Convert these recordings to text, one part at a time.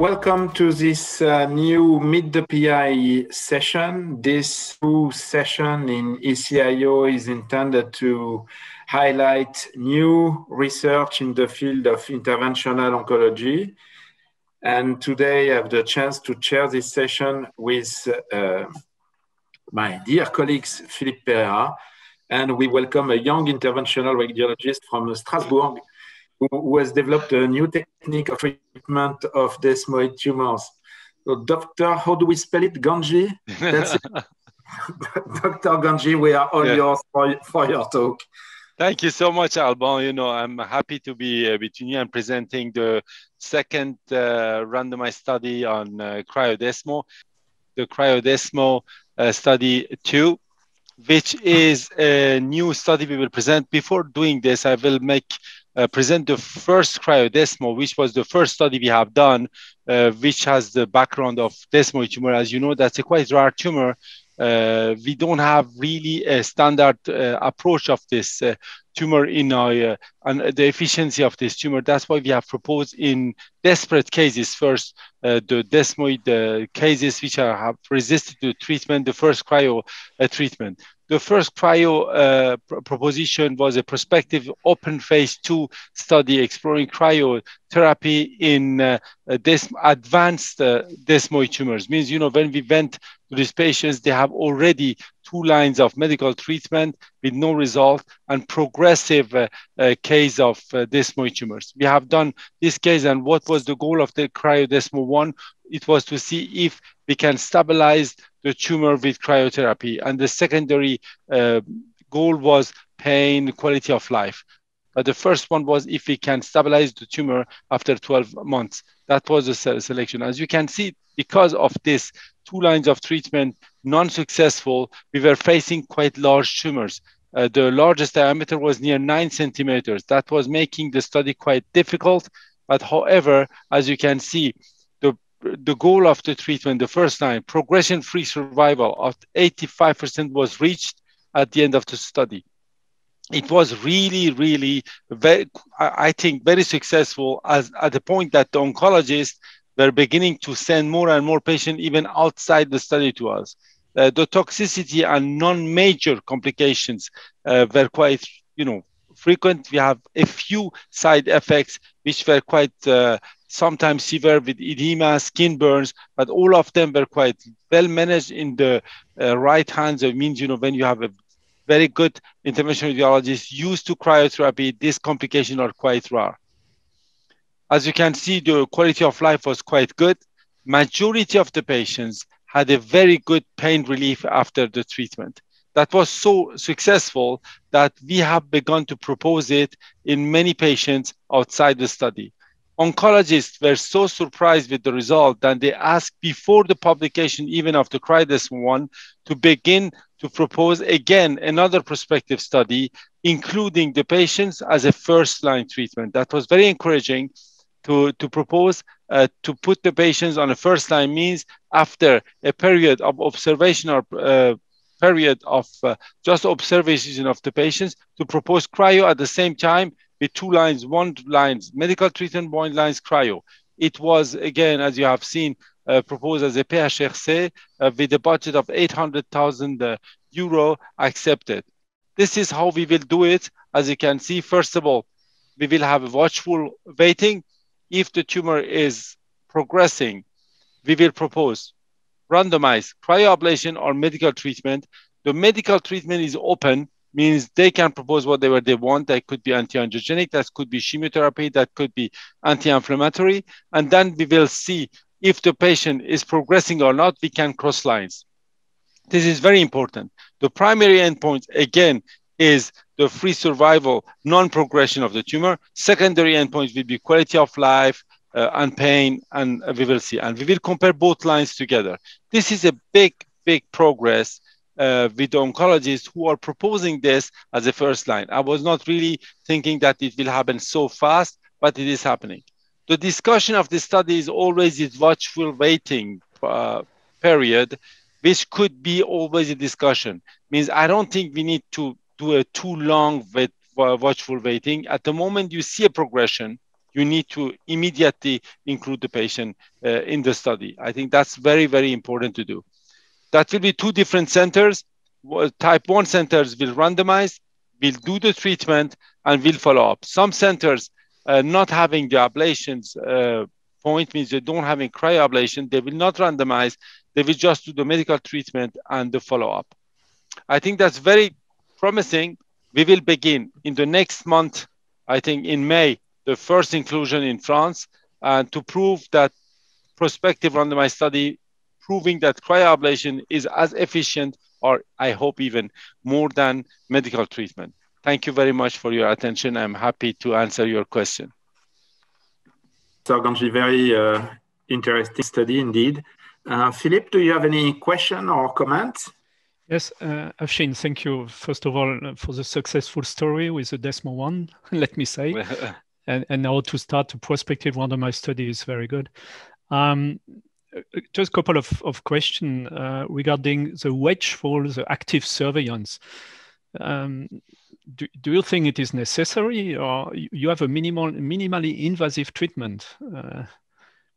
welcome to this uh, new Meet the PI session. This new session in ECIO is intended to highlight new research in the field of interventional oncology. And today I have the chance to chair this session with uh, my dear colleagues, Philippe Pereira, and we welcome a young interventional radiologist from Strasbourg, who, has developed a new technique of treatment of desmoid tumors. So, doctor, how do we spell it? Gangi? That's it. Dr. Gangi, we are all yeah. yours for, for your talk. Thank you so much, Alban. You know, I'm happy to be uh, between you and presenting the second uh, randomized study on uh, cryodesmo, the cryodesmo uh, study two, which is a new study we will present. Before doing this, I will make uh, present the first cryodesmo, which was the first study we have done, uh, which has the background of desmoid tumor. As you know, that's a quite rare tumor. Uh, we don't have really a standard uh, approach of this uh, tumor in our, and the efficiency of this tumor. That's why we have proposed in desperate cases first, the desmoid cases which are, have resisted to treatment, the first cryo treatment. The first cryo uh, pr proposition was a prospective open phase two study exploring cryotherapy in uh, this advanced uh, desmoid tumors. Means, you know, when we went to these patients, they have already two lines of medical treatment with no result and progressive uh, uh, case of uh, desmoid tumors. We have done this case, and what was the goal of the cryo cryodesmo one? It was to see if we can stabilize the tumor with cryotherapy. And the secondary uh, goal was pain, quality of life. But the first one was if we can stabilize the tumor after 12 months. That was the selection. As you can see, because of this two lines of treatment non-successful, we were facing quite large tumors. Uh, the largest diameter was near nine centimeters. That was making the study quite difficult. But however, as you can see, the goal of the treatment the first time, progression-free survival of 85% was reached at the end of the study. It was really, really, very, I think, very successful as at the point that the oncologists were beginning to send more and more patients even outside the study to us. Uh, the toxicity and non-major complications uh, were quite, you know, frequent. We have a few side effects which were quite uh, sometimes severe with edema, skin burns, but all of them were quite well managed in the uh, right hands. It means, you know, when you have a very good interventional radiologist used to cryotherapy, these complications are quite rare. As you can see, the quality of life was quite good. Majority of the patients had a very good pain relief after the treatment. That was so successful that we have begun to propose it in many patients outside the study oncologists were so surprised with the result that they asked before the publication even of the CRIDES one to begin to propose again another prospective study, including the patients as a first line treatment. That was very encouraging to, to propose uh, to put the patients on a first line means after a period of observation or uh, period of uh, just observation of the patients to propose cryo at the same time with two lines, one lines medical treatment, one lines cryo. It was again, as you have seen, uh, proposed as a PHRC uh, with a budget of 800,000 uh, euro accepted. This is how we will do it. As you can see, first of all, we will have a watchful waiting. If the tumor is progressing, we will propose randomized cryoablation or medical treatment. The medical treatment is open means they can propose whatever they want. That could be anti-angiogenic, that could be chemotherapy, that could be anti-inflammatory. And then we will see if the patient is progressing or not, we can cross lines. This is very important. The primary endpoint, again, is the free survival, non-progression of the tumor. Secondary endpoints will be quality of life, uh, and pain, and uh, we will see. And we will compare both lines together. This is a big, big progress with oncologists who are proposing this as a first line. I was not really thinking that it will happen so fast, but it is happening. The discussion of the study is always this watchful waiting uh, period, which could be always a discussion. Means I don't think we need to do a too long uh, watchful waiting. At the moment you see a progression, you need to immediately include the patient uh, in the study. I think that's very, very important to do. That will be two different centers. Type 1 centers will randomize, will do the treatment, and will follow up. Some centers uh, not having the ablations uh, point means they don't have a cryoablation. They will not randomize. They will just do the medical treatment and the follow up. I think that's very promising. We will begin in the next month, I think in May, the first inclusion in France, and to prove that prospective randomized study proving that cryoablation is as efficient or I hope even more than medical treatment. Thank you very much for your attention. I'm happy to answer your question. So, Gangi, very uh, interesting study indeed. Uh, Philippe, do you have any question or comments? Yes, uh, Afshin, thank you, first of all, for the successful story with the Desmo 1, let me say. and, and now to start a prospective randomized study is very good. Um, just a couple of, of questions uh, regarding the wedge for the active surveillance. Um, do, do you think it is necessary or you have a minimal, minimally invasive treatment? Uh,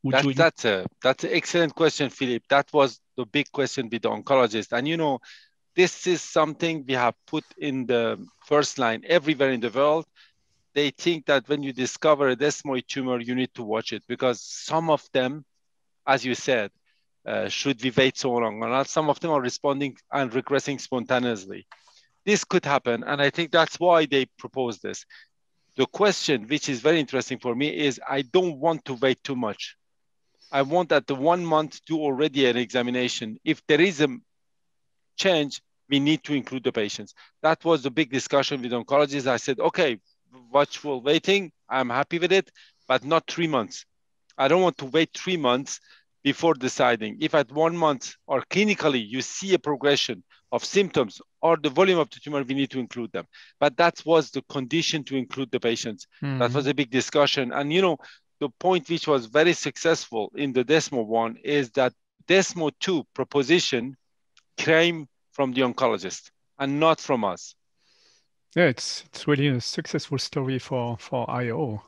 that, you... That's a that's an excellent question, Philip. That was the big question with the oncologist. And you know, this is something we have put in the first line everywhere in the world. They think that when you discover a desmoid tumor, you need to watch it because some of them, as you said, uh, should we wait so long or not? Some of them are responding and regressing spontaneously. This could happen, and I think that's why they propose this. The question, which is very interesting for me, is I don't want to wait too much. I want at the one month do already an examination. If there is a change, we need to include the patients. That was the big discussion with oncologists. I said, okay, watchful waiting, I'm happy with it, but not three months. I don't want to wait three months before deciding. If at one month or clinically you see a progression of symptoms or the volume of the tumor, we need to include them. But that was the condition to include the patients. Mm-hmm. That was a big discussion. And you know, the point which was very successful in the Desmo one is that Desmo 2 proposition came from the oncologist and not from us. Yeah, it's it's really a successful story for for IO.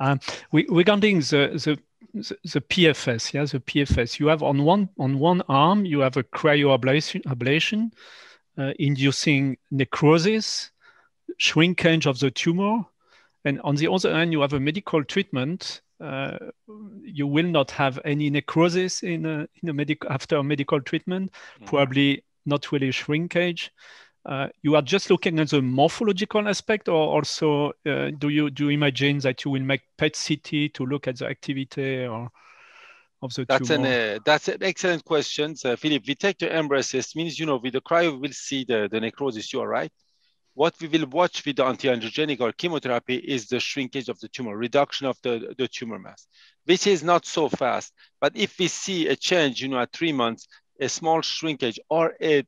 Um, we, regarding the, the the PFS, yeah, the PFS. You have on one on one arm you have a cryoablation ablation, uh, inducing necrosis, shrinkage of the tumor, and on the other hand, you have a medical treatment. Uh, you will not have any necrosis in a, in a medical after a medical treatment, mm-hmm. probably not really shrinkage. Uh, you are just looking at the morphological aspect, or also uh, do you do you imagine that you will make PET CT to look at the activity or of the that's tumor? An, uh, that's an excellent question, uh, Philip. We take the embraces means you know with the cryo we'll see the, the necrosis. You are right. What we will watch with the anti-angiogenic or chemotherapy is the shrinkage of the tumor, reduction of the, the tumor mass, which is not so fast. But if we see a change, you know, at three months, a small shrinkage or a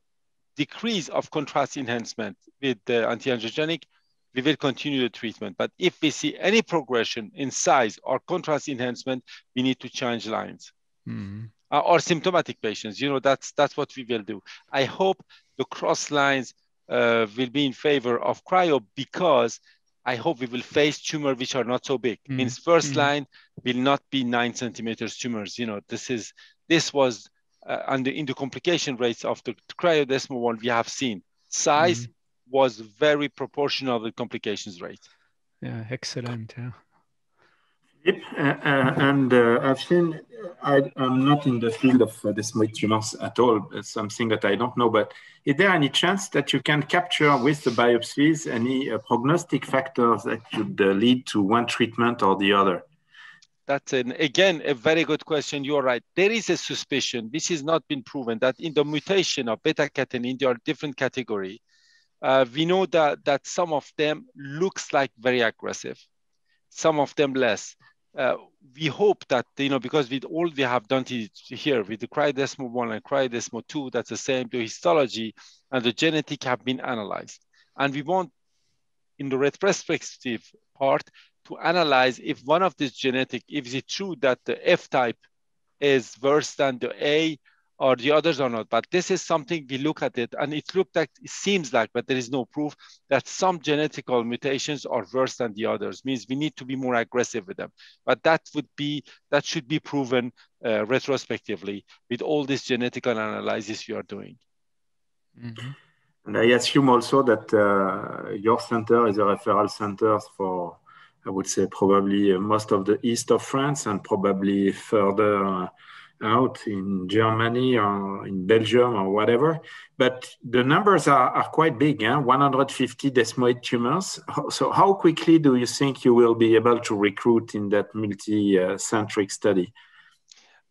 decrease of contrast enhancement with the anti-angiogenic, we will continue the treatment. But if we see any progression in size or contrast enhancement, we need to change lines. Mm. Uh, or symptomatic patients, you know, that's that's what we will do. I hope the cross lines uh, will be in favor of cryo because I hope we will face tumor which are not so big. Mm. Means first mm. line will not be nine centimeters tumors. You know, this is this was uh, and in the complication rates of the cryodesmo one we have seen size mm. was very proportional with complications rate. Yeah, excellent. Yeah. Yep, uh, uh, and uh, I've seen, I, am not in the field of uh, desmoid tumors at all, it's something that I don't know, but is there any chance that you can capture with the biopsies any uh, prognostic factors that could uh, lead to one treatment or the other? That's an, again a very good question. You're right. There is a suspicion, this has not been proven, that in the mutation of beta catenin, there are different category. Uh, we know that that some of them looks like very aggressive, some of them less. Uh, we hope that you know because with all we have done here with the cryodesmo one and cryodesmo two, that's the same. The histology and the genetic have been analyzed, and we want in the retrospective part to analyze if one of these genetic, if it's true that the F type is worse than the A or the others are not. But this is something we look at it, and it looked like it seems like, but there is no proof that some genetical mutations are worse than the others. Means we need to be more aggressive with them. But that would be that should be proven uh, retrospectively with all this genetic analysis you are doing. Mm-hmm. And I assume also that uh, your center is a referral center for, I would say, probably most of the east of France and probably further uh, out in Germany or in Belgium or whatever. But the numbers are, are quite big, eh? 150 desmoid tumors. So, how quickly do you think you will be able to recruit in that multi centric study?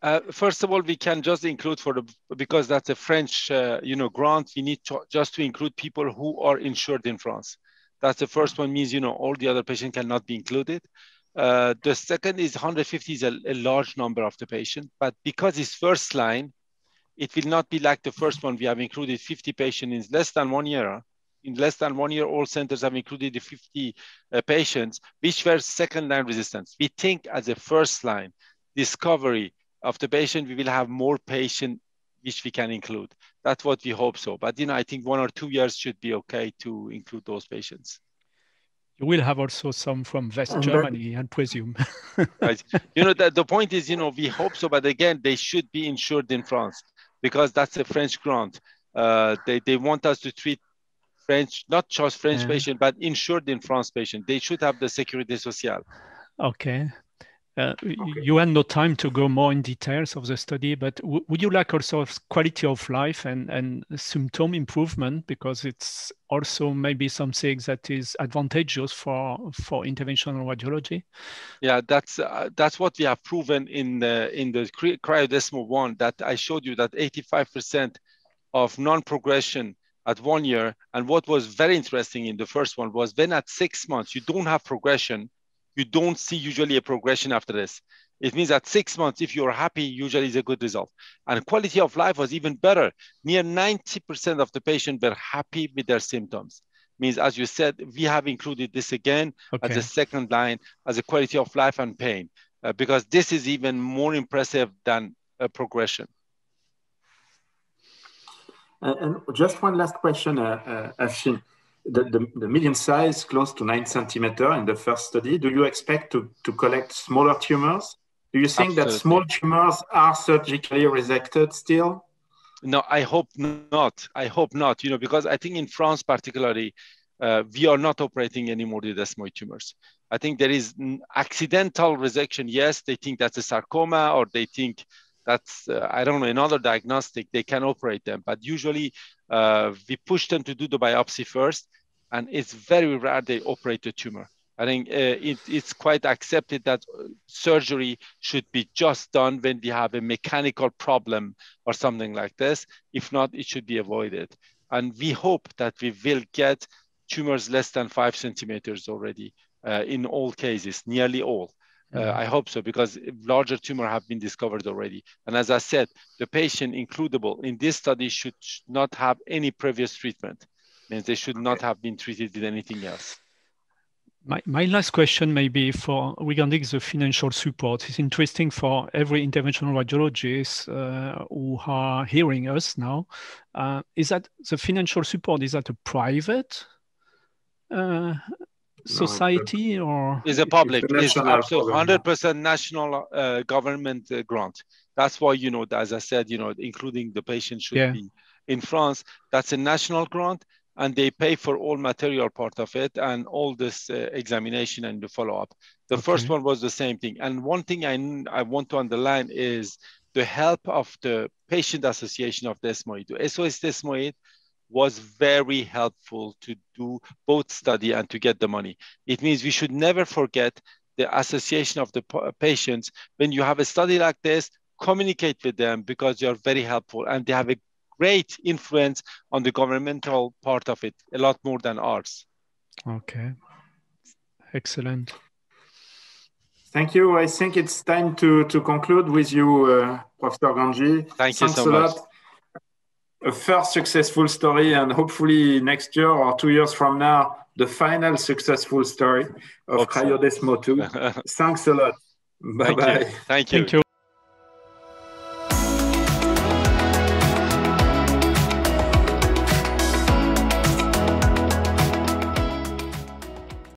Uh, first of all, we can just include for the because that's a French, uh, you know, grant. We need to just to include people who are insured in France. That's the first one. Means you know all the other patients cannot be included. Uh, the second is 150 is a, a, large number of the patient, but because it's first line, it will not be like the first one. We have included 50 patients in less than one year. In less than one year, all centers have included the 50 uh, patients, which were second line resistance. We think as a first line discovery of the patient, we will have more patient which we can include. That's what we hope so. But you know, I think one or two years should be okay to include those patients. You will have also some from West and Germany, I presume. right. You know, the, the point is, you know, we hope so, but again, they should be insured in France because that's a French grant. Uh, they, they want us to treat French, not just French yeah. patient, but insured in France patient. They should have the Sécurité Sociale. Okay. Uh, okay. You had no time to go more in details of the study, but would you like also quality of life and, and symptom improvement because it's also maybe something that is advantageous for for interventional radiology? Yeah, that's uh, that's what we have proven in the in the cryodesmo one that I showed you that 85% of non-progression at one year, and what was very interesting in the first one was when at six months you don't have progression you don't see usually a progression after this. It means that six months, if you're happy, usually is a good result. And quality of life was even better. Near 90% of the patients were happy with their symptoms. Means, as you said, we have included this again okay. as a second line, as a quality of life and pain, uh, because this is even more impressive than a progression. And just one last question, uh, uh Afshin the, the, the, median size close to nine centimeter in the first study. Do you expect to, to collect smaller tumors? Do you think Absolutely. that small tumors are surgically resected still? No, I hope not. I hope not, you know, because I think in France particularly, uh, we are not operating anymore the desmoid tumors. I think there is accidental resection. Yes, they think that's a sarcoma or they think that's, uh, I don't know, another diagnostic, they can operate them. But usually uh, we push them to do the biopsy first, and it's very rare they operate the tumor. I think uh, it, it's quite accepted that uh, surgery should be just done when we have a mechanical problem or something like this. If not, it should be avoided. And we hope that we will get tumors less than five centimeters already uh, in all cases, nearly all. Uh, mm-hmm. I hope so because larger tumor have been discovered already. And as I said, the patient includable in this study should not have any previous treatment. Means they should not have been treated with anything else. My, my last question may be for regarding the financial support. It's interesting for every interventional radiologist uh, who are hearing us now. Uh, is that the financial support, is that a private uh, society no, or? Is a public it's absolutely 100% national uh, government uh, grant. That's why you know as i said you know including the patient should yeah. be in france. That's a national grant and they pay for all material part of it and all this uh, examination and the follow-up. The okay. first one was the same thing. And one thing I, I want to underline is the help of the patient association of desmoid. The sos desmoid was very helpful to do both study and to get the money. It means we should never forget the association of the patients. When you have a study like this, communicate with them because you're very helpful and they have a great influence on the governmental part of it, a lot more than ours. Okay, excellent. Thank you. I think it's time to, to conclude with you, uh, Professor Gangi. Thank Thanks you so much. Lot a first successful story and hopefully next year or two years from now the final successful story of Cryodesmo 2 thanks a lot bye Thank bye you. Thank you. Thank you.